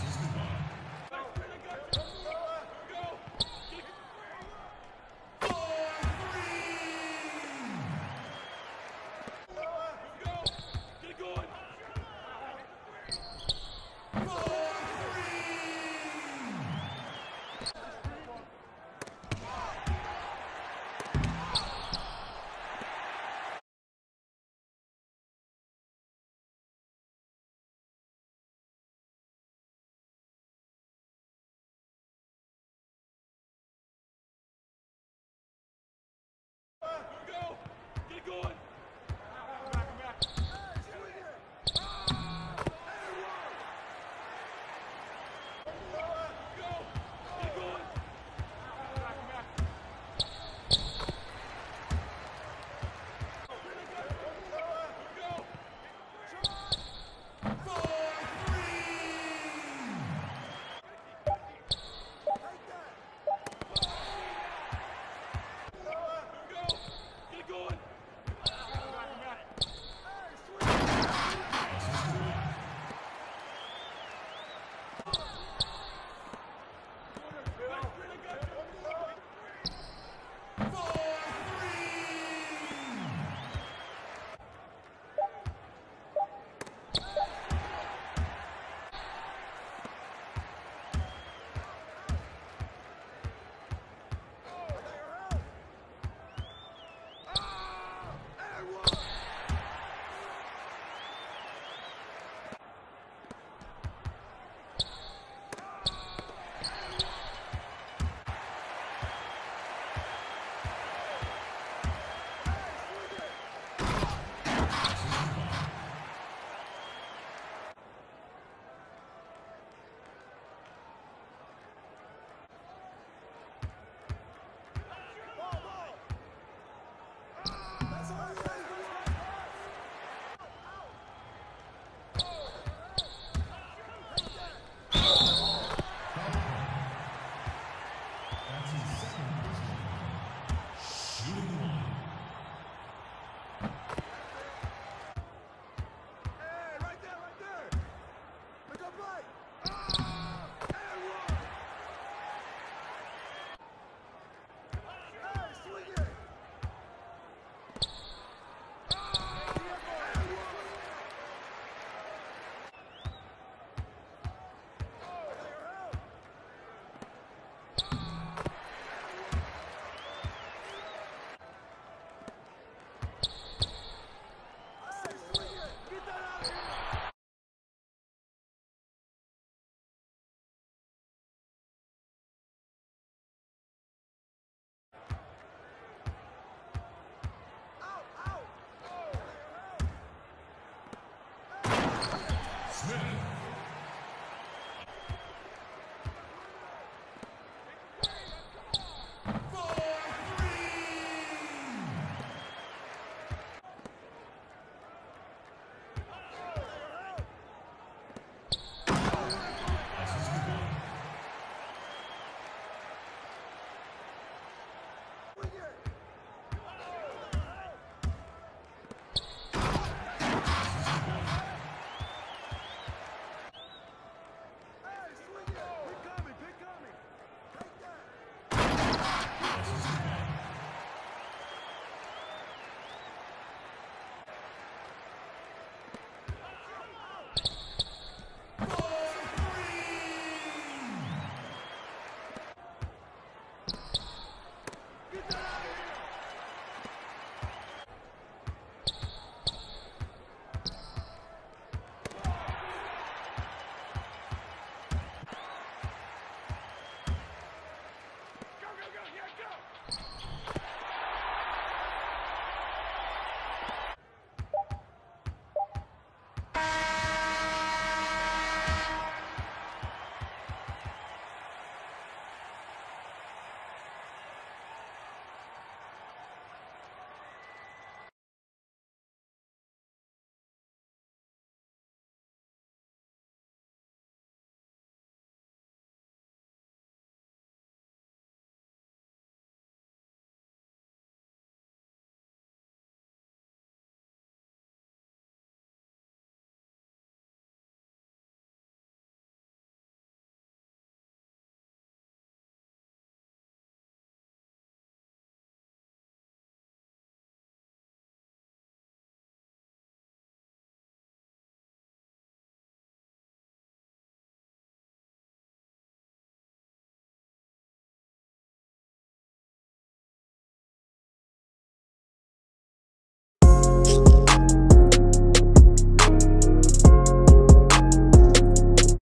passes the.